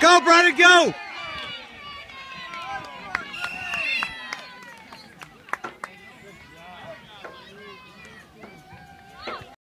Go, Brennan, go!